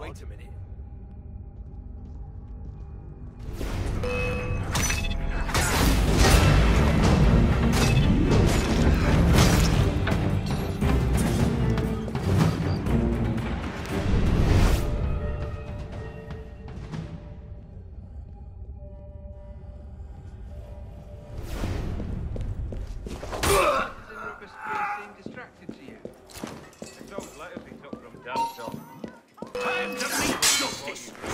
Wait a minute.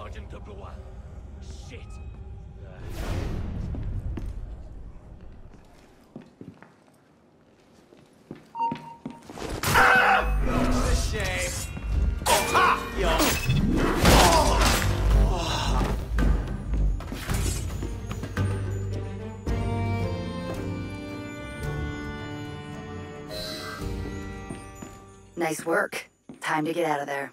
Sergeant de Blois. Shit! Nice work. Time to get out of there.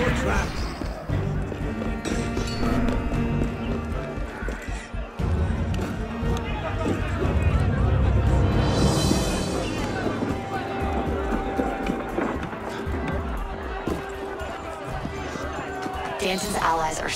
your tracks. Danton's allies are